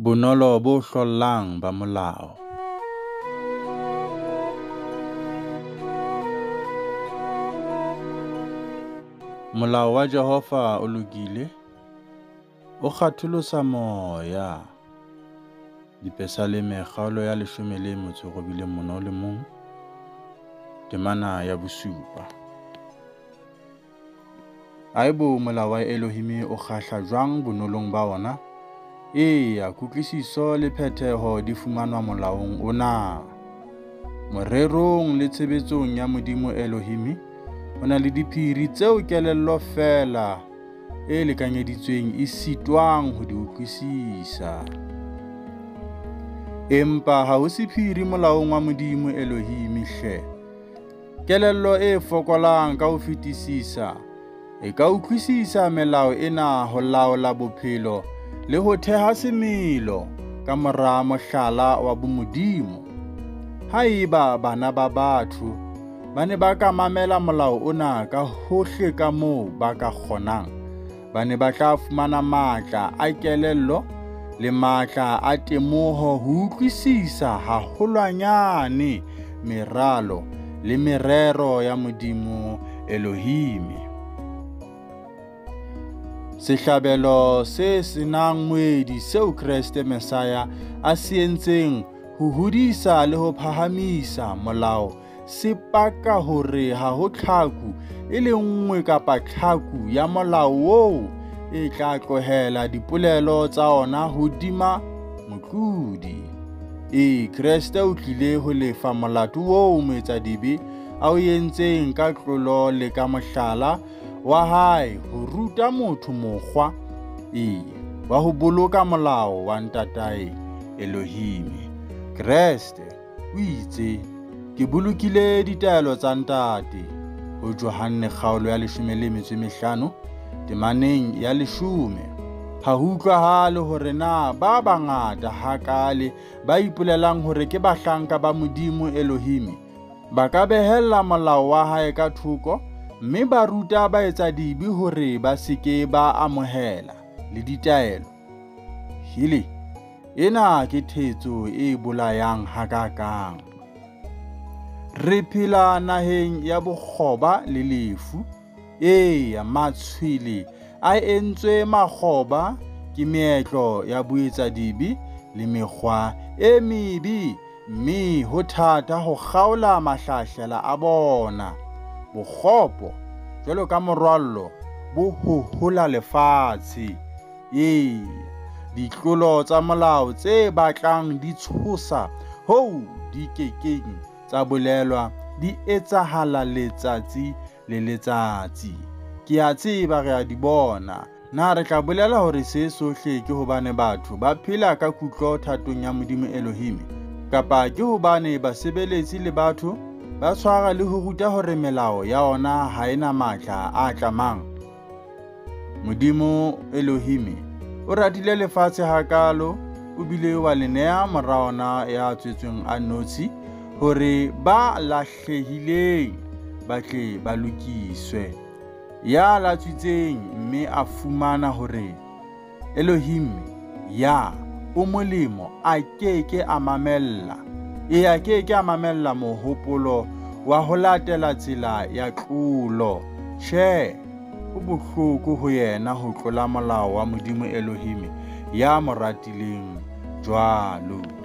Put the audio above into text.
Bonolo bo hlollang ba molao. Molao wa Jehova o lokile, o kgatholosa moya. Dipesaleme kgaolo ya leshome le motso robile mono le mong. Temana ya bosupa. Aibo molao wa Elohimi o kgahla jwang bonolong ba ona? Eya, kutlwisiso le phetheho di fumanwa molaong ona. Morerong le tshebetsong ya Modimo Elohimi, ho na le diphiri tseo kelello fela e lekanyeditsweng e sitwang ho di utlwisisa. Empa ha ho sephiri molaong wa Modimo Elohimi hle. Kelello e fokolang ka ho fetisisa e ka utlwisisa melao ena ho laola bophelo le ho theha semelo ka mora mohlala wa bomodimo. Haeba bana ba batho ba ne ba ka mamela molao ona ka hohle ka moo ba ka kgonang, ba ne ba tla fumana matla a kelello le matla a temoho ho utlwisisa haholwanyane meralo le merero ya Modimo Elohimi. Sehlabelo se senang moedi seo Kreste Mesaya a se entseng ho hodisa le ho phahamisa molao se paka hore ha ho tlhaku e le nngwe kapa tlhaku ya molao woo e tla tlohela dipolelo tsa ona hodima motlodi. Ee, Kreste o tlile ho lefa molato woo moetsadibe a o entseng ka tlolo le ka mohlala wa hae ho ruta motho mokgwa ee wa ho boloka molao wa ntatae Elohimi. Kreste o itse ke bolokile ditaelo tsa ntate ho Johanne kgaolo ya leshome le metso e mehlano temaneng ya leshome ha ho utlwahale hore na ba bangata hakale ba ipolelang hore ke bahlanka ba Modimo Elohimi ba ka behella molao wa hae ka thoko mme ba ruta baetsadibi hore ba seke ba amohela le ditaelo. Hile ena ke thetso e bolayang hakakang. Re phela naheng ya bokgoba le lefu. Eya matshwele a entswe makgoba ke meetlo ya boetsadibi le mekgwa e mebe mme ho thata ho kgaola mahlahlela a bona bokgopo jwalo ka morwallo bo hohola lefatshe. Ee ditlolo tsa molao tse batlang di tshosa hoo di kekeng tsa bolelwa di etsahala letsatsi le letsatsi. Ke a tseba re a di bona. Na re tla bolela hore se sohle ke hobane batho ba phela ka kutlo thatong ya modimo elohimi kapa ke hobane basebeletsi le batho ba tshwara le ho ruta hore melao ya ona ha ena matla a tlamang. Modimo elohimi o ratile lefatshe hakalo o bile wa le neha moraona ya tswetsweng a notshi hore ba lahlehileng ba tle ba lokiswe. Ya latswitseng mme a fumana hore elohim ya o molemo a keke a mamella e a keke a mamella mohopolo wa ho latela tsela ya tlolo tjhe ho bohloko ho yena ho tlola molao wa modimo elohimi ya mo ratileng. Jwalo